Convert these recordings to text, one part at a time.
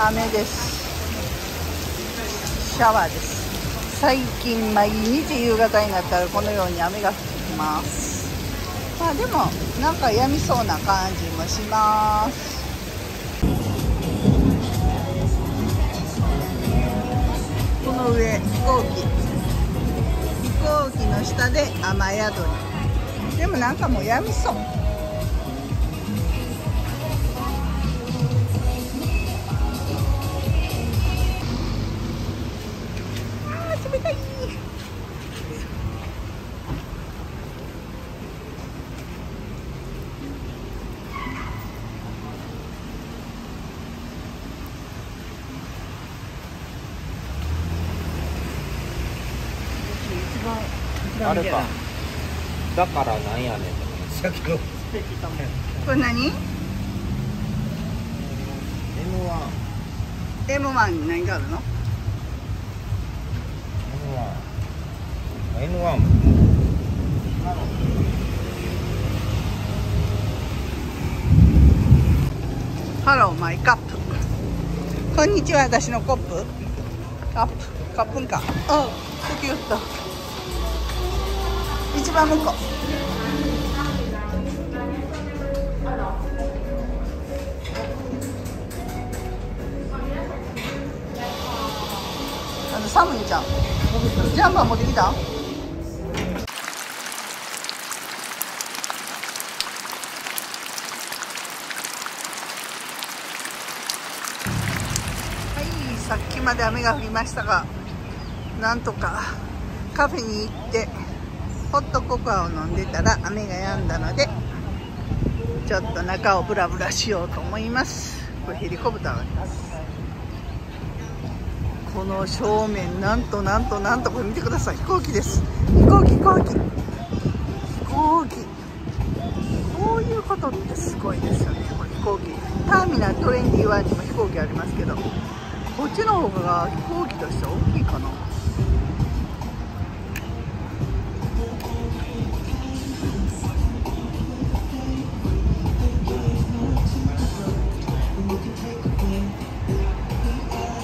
雨です。シャワーです。最近毎日夕方になったらこのように雨が降ってきます。まあでもなんかやみそうな感じもします。この上飛行機。飛行機の下で雨宿り。でもなんかもうやみそう。あれか。だからなんやねん。これ何？M1 M1 に何があるの？N1 N1 ハローマイカップ。こんにちは私のコップ。カップ。カップンか。あ時言った一番向こう。あの寒いじゃん。ジャンパー持ってきた？はいさっきまで雨が降りましたがなんとかカフェに行って。ホットココアを飲んでたら雨が止んだのでちょっと中をブラブラしようと思います。これヘリコプターがあります。この正面なんとなんとなんとこれ見てください。飛行機です。飛行機飛行機。飛行機。こういうことってすごいですよね。これ飛行機。ターミナル21にも飛行機ありますけどこっちの方が飛行機としては大きいかな。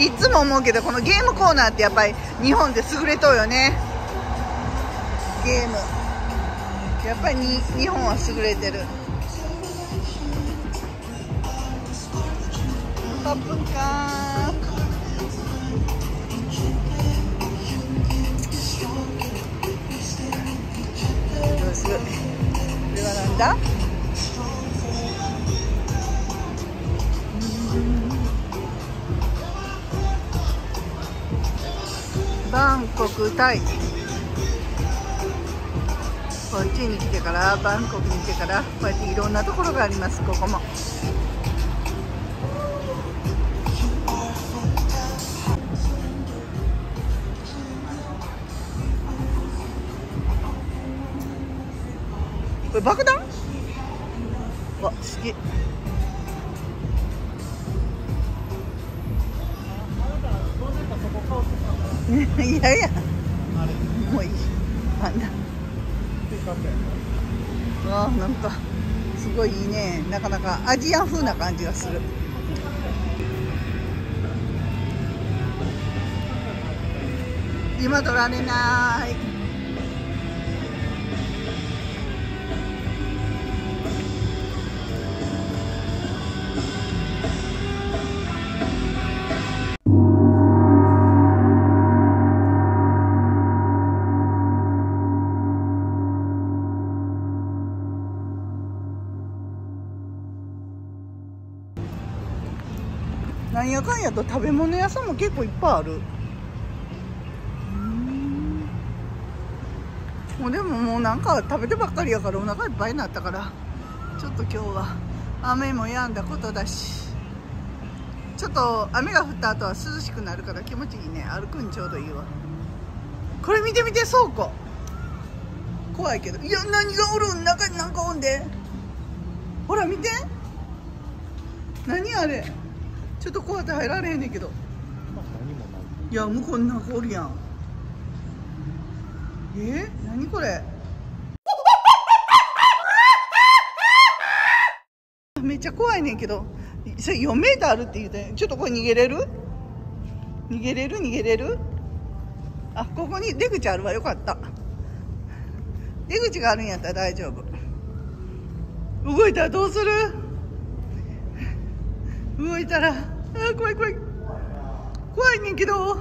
いつも思うけどこのゲームコーナーってやっぱり日本で優れとうよね。ゲーム。やっぱり日本は優れてる。カップンかどうする？これはなんだ？バンコクタイ。こっちに来てからバンコクに来てからこうやっていろんなところがありますここも。これ爆弾？わすげいやいや。もういい。あんな。あなんかすごいいいね。なかなかアジア風な感じがする。今取られない。なんやかんやと食べ物屋さんも結構いっぱいある。うんもうでももうなんか食べてばっかりやからお腹いっぱいになったからちょっと今日は雨も止んだことだし。ちょっと雨が降った後は涼しくなるから気持ちいいね。歩くにちょうどいいわ。これ見てみて倉庫。怖いけど。いや何がおるん？中になんかおんで。ほら見て。何あれ？ちょっと怖くて入られへんねんけど。何もない。いや向こうになんかおるやん。え？ー、何これ？めっちゃ怖いねんけど。それ4メーターあるって言うてちょっとこれ逃げれる？逃げれる？逃げれる？あここに出口あるわ。よかった。出口があるんやったら大丈夫。動いたらどうする？動いたらあ怖い怖い。怖いねんけど怖い。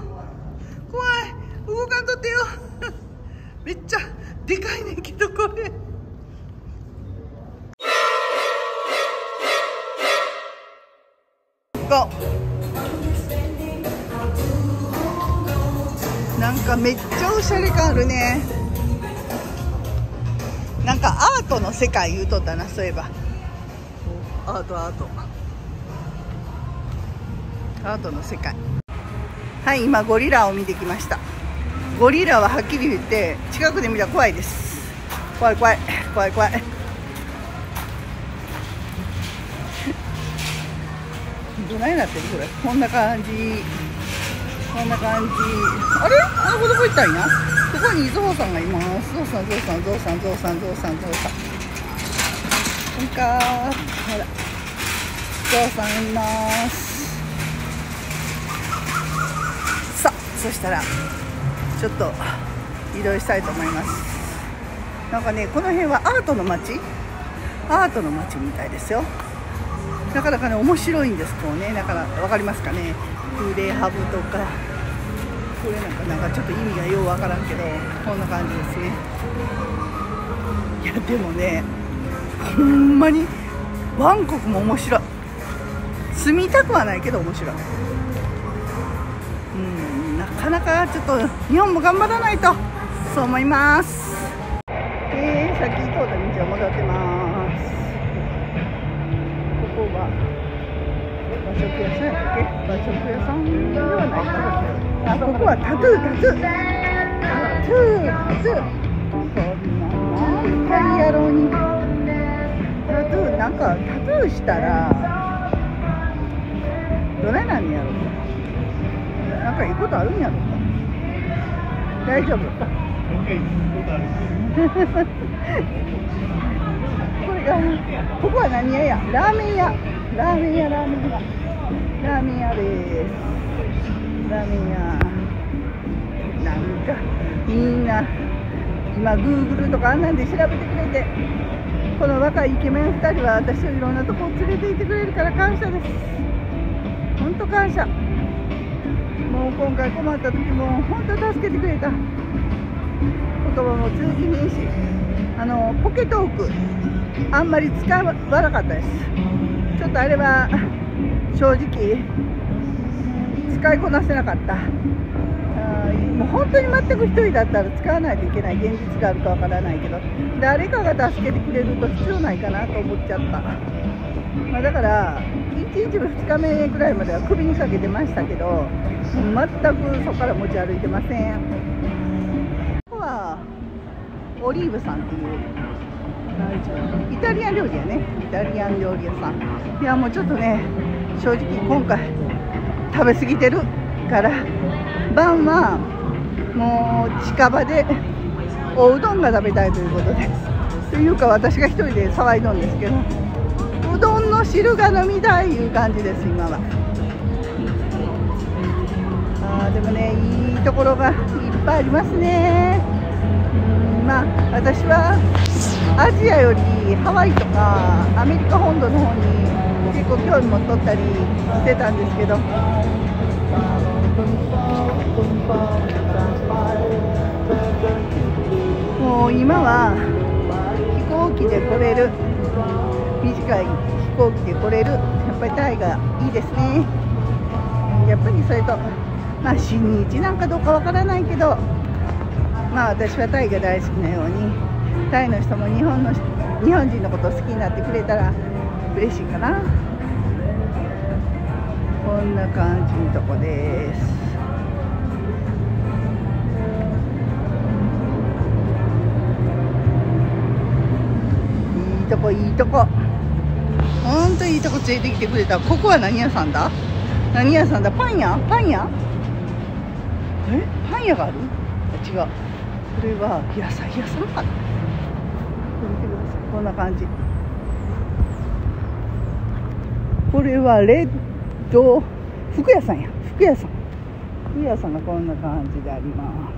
動かんとってよ。めっちゃでかいねんけどこれ。ゴなんかめっちゃおしゃれ感あるね。なんかアートの世界言うとったなそういえば。アートアート。アートの世界。はい今ゴリラを見てきました。ゴリラははっきり言って近くで見たら怖いです。怖い怖い。怖い怖い。どないなってるこれ。こんな感じ。こんな感じ。あれ？あの子どこ行ったんや？ここにゾウさんがいます。ゾウさんゾウさんゾウさんゾウさんゾウさんゾウさん。こんかほら。ゾウさんいますさあそしたらちょっと移動したいと思います。なんかねこの辺はアートの街？アートの街みたいですよ。なかなかね面白いんですこうね。だから分かりますかね？プレハブとか。これなんかなんかちょっと意味がようわからんけどこんな感じですね。いやでもねほんまにバンコクも面白い。住みたくはないけど面白い。かなかちょっと日本も頑張らないとそう思います。えー、さっき通った道は戻ってますここは和食屋さんやっけ和食屋さんではないかなあここはタトゥータトゥータトゥータトゥーそんな何回やろうにタトゥーなんかタトゥーしたらどないなんやろうなんかいいことあるんやろ大丈夫。これがここは何屋や？ラーメン屋。ラーメン屋ラーメン屋。ラーメン屋です。ラーメン屋。なんかみんな今 Google とかあんなんで調べてくれてこの若いイケメン2人は私をいろんなとこ連れて行ってくれるから感謝です。本当感謝。もう今回困った時も本当助けてくれた。言葉も通じねえしあのポケトークあんまり使わなかったです。ちょっとあれは正直使いこなせなかった。もう本当に全く一人だったら使わないといけない現実があるかわからないけど。誰かが助けてくれると必要ないかなと思っちゃった、まあ、だから1日目2日目ぐらいまでは首にかけてましたけど全くそこから持ち歩いてません。ここはオリーブさんっていうイタリアン料理やね。イタリアン料理屋さん。いやもうちょっとね正直今回食べ過ぎてるから晩はもう近場でおうどんが食べたいということで。すというか私が一人で騒いどんですけど。うどんの汁が飲みたいいう感じです今は。あでもねいいところがいっぱいありますね。うんまあ私はアジアよりハワイとかアメリカ本土の方に結構興味持っとったりしてたんですけど。もう今は飛行機で来れる。短い飛行機で来れるやっぱりタイがいいですね。やっぱりそれとまあ親日なんかどうかわからないけどまあ私はタイが大好きなようにタイの人も日本の日本人のことを好きになってくれたら嬉しいかな。こんな感じのとこです。いいとこいいとこ。ほんといいとこ連れてきてくれた。ここは何屋さんだ？何屋さんだ？パン屋？パン屋？え？パン屋がある？違う。これは野菜屋さんかな？これ見てください。こんな感じ。これはレッド服屋さんや。服屋さん。服屋さんがこんな感じであります。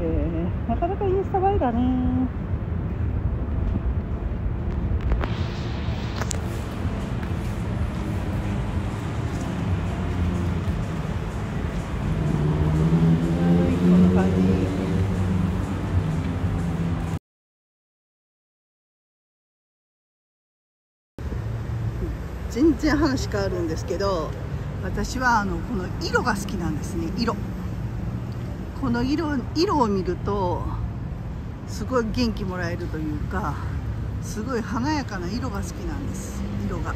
えー、なかなかインスタ映えだね。全然話変わるんですけど私はあのこの色が好きなんですね。色。この色色を見るとすごい元気もらえるというかすごい華やかな色が好きなんです。色が。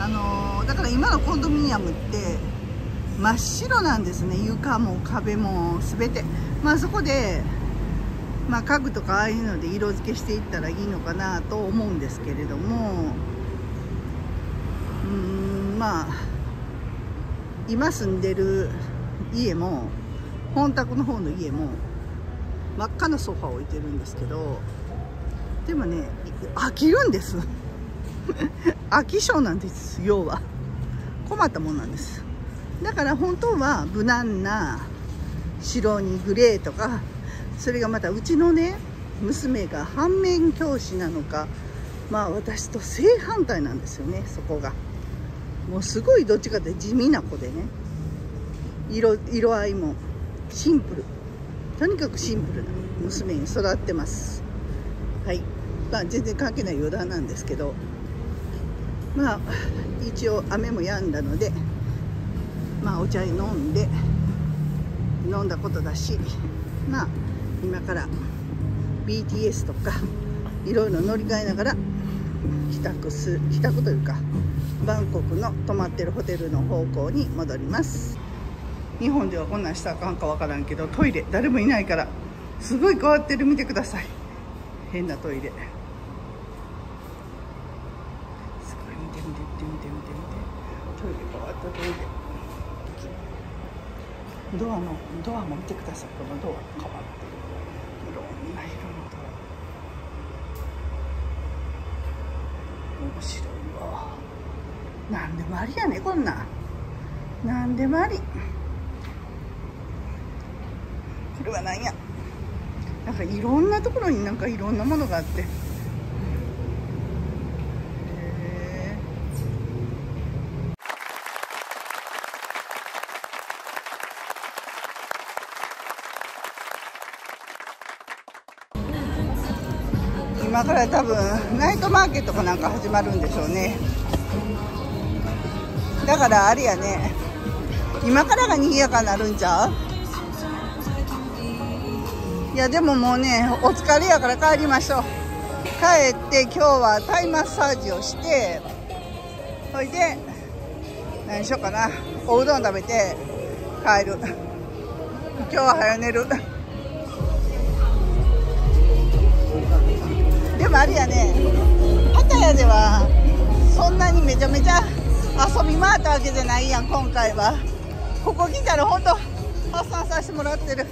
あのだから今のコンドミニアムって真っ白なんですね。床も壁も全て。まあそこでまあ、家具とかああいうので色付けしていったらいいのかなと思うんですけれどもまあ今住んでる家も本宅の方の家も真っ赤なソファー置いてるんですけどでもね飽きるんです。飽き性なんです要は。困ったもんなんです。だから本当は無難な白にグレーとかそれがまたうちのね娘が反面教師なのかまあ私と正反対なんですよねそこが。もうすごいどっちかって地味な子でね。色色合いも。シンプル。とにかくシンプルな娘に育ってます。はい。まあ全然関係ない余談なんですけど。まあ一応雨も止んだのでまあお茶飲んで飲んだことだしまあ今から BTS とかいろいろ乗り換えながら帰宅す帰宅というかバンコクの泊まってるホテルの方向に戻ります。日本ではこんなんしたらあかんかわからんけどトイレ誰もいないからすごい変わってる見てください。変なトイレ。すごい見て見て見て見て見て見て。トイレ変わったトイレ。ドアのドアも見てください。このドア変わってる。いろんな色のドア。面白い。わなんでもありやねこんなん。なんでもあり。これはなんや。なんかいろんなところになんかいろんなものがあって。へえ今から多分ナイトマーケットかなんか始まるんでしょうね。だからあれやね。今からが賑やかになるんちゃう？いやでももうねお疲れやから帰りましょう。帰って今日はタイマッサージをしてほいで何しようかな。おうどん食べて帰る。今日は早寝る。でもあれやねパタヤではそんなにめちゃめちゃ遊び回ったわけじゃないやん今回は。ここ来たら本当発散させてもらってる。